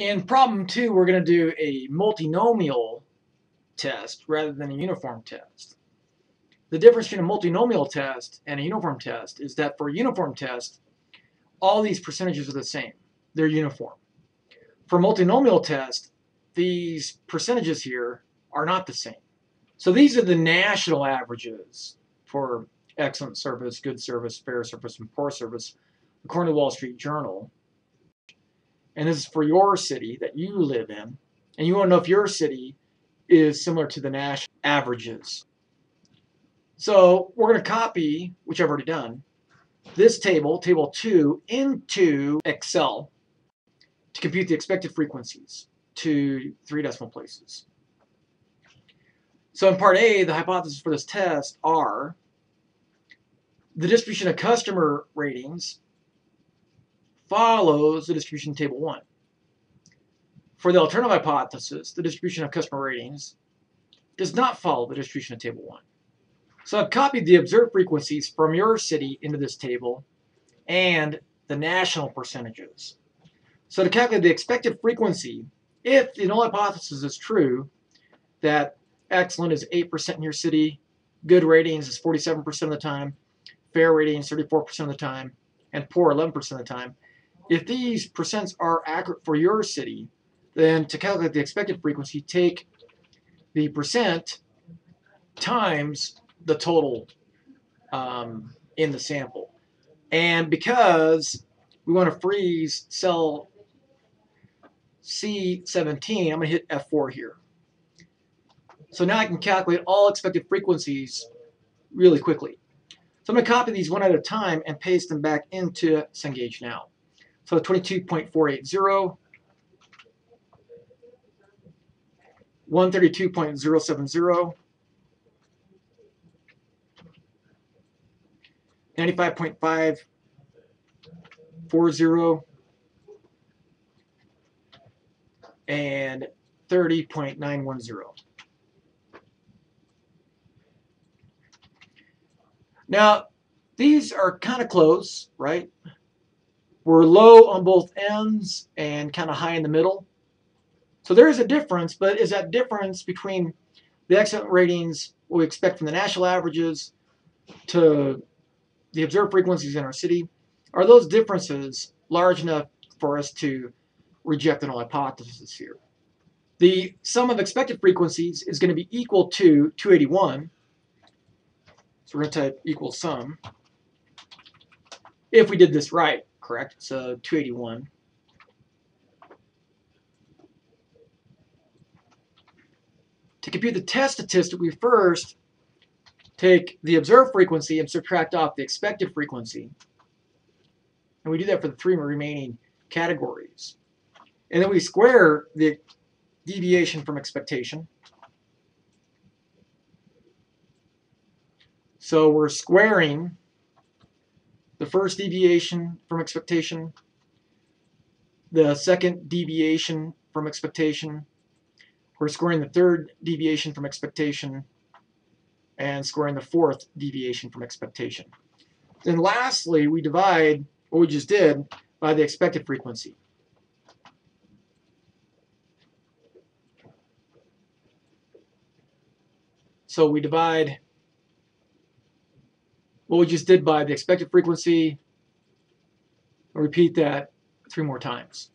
In problem two, we're going to do a multinomial test rather than a uniform test. The difference between a multinomial test and a uniform test is that for a uniform test, all these percentages are the same. They're uniform. For multinomial test, these percentages here are not the same. So these are the national averages for excellent service, good service, fair service, and poor service, according to Wall Street Journal. And this is for your city that you live in. And you want to know if your city is similar to the national averages. So we're going to copy, which I've already done, this table, table 2, into Excel to compute the expected frequencies to three decimal places. So in part A, the hypotheses for this test are the distribution of customer ratings follows the distribution table 1. For the alternative hypothesis, the distribution of customer ratings does not follow the distribution of table 1. So I've copied the observed frequencies from your city into this table and the national percentages. So to calculate the expected frequency, if the null hypothesis is true, that excellent is 8% in your city, good ratings is 47% of the time, fair ratings 34% of the time, and poor 11% of the time, if these percents are accurate for your city, then to calculate the expected frequency, take the percent times the total um, in the sample. And because we want to freeze cell C17, I'm going to hit F4 here. So now I can calculate all expected frequencies really quickly. So I'm going to copy these one at a time and paste them back into Cengage now. So 22.480, 132.070, 95.540, and 30.910. Now, these are kind of close, right? We're low on both ends and kind of high in the middle. So there is a difference, but is that difference between the excellent ratings we expect from the national averages to the observed frequencies in our city, are those differences large enough for us to reject the null hypothesis here? The sum of expected frequencies is going to be equal to 281. So we're going to type equal sum if we did this right correct? So 281. To compute the test statistic, we first take the observed frequency and subtract off the expected frequency. And we do that for the three remaining categories. And then we square the deviation from expectation. So we're squaring the first deviation from expectation, the second deviation from expectation, we're scoring the third deviation from expectation, and scoring the fourth deviation from expectation. Then lastly, we divide what we just did by the expected frequency. So we divide what we just did by the expected frequency. I'll repeat that three more times.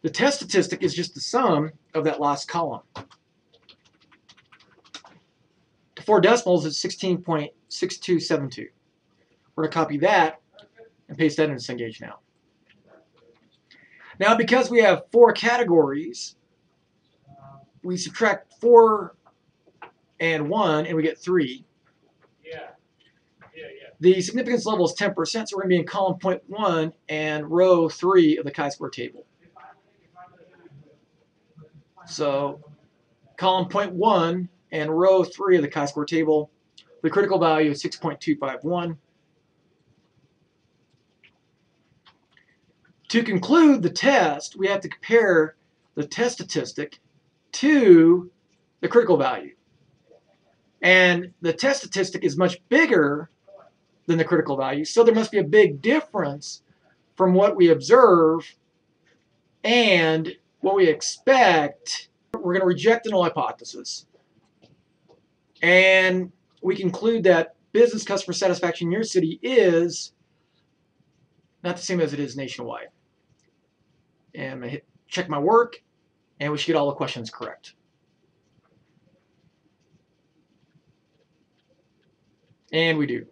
The test statistic is just the sum of that last column. To four decimals is 16.6272. We're going to copy that and paste that into Cengage now. Now, because we have four categories, we subtract four and 1, and we get 3. Yeah. Yeah, yeah. The significance level is 10%, so we're going to be in column point 1 and row 3 of the chi-square table. So column point 1 and row 3 of the chi-square table, the critical value is 6.251. To conclude the test, we have to compare the test statistic to the critical value. And the test statistic is much bigger than the critical value, so there must be a big difference from what we observe and what we expect, we're going to reject the null hypothesis. And we conclude that business customer satisfaction in your city is not the same as it is nationwide. And to hit check my work, and we should get all the questions correct. And we do.